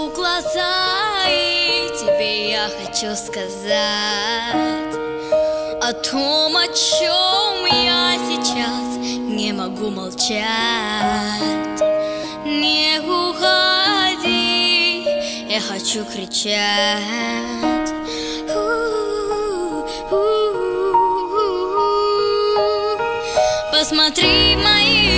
круг глаза И тебе я хочу сказать О том, о чем я сейчас Не могу молчать. Не уходи Я хочу кричать. Посмотри мои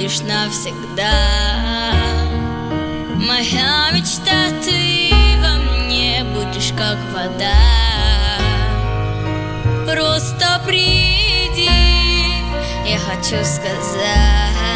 будешь навсегда. Моя мечта, ты во мне будешь как вода. Просто приди, я хочу сказать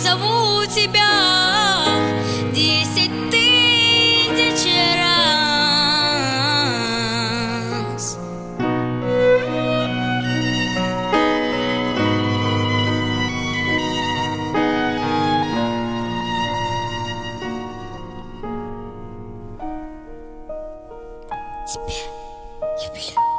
зову тебя десять тысяч раз. Тебя люблю.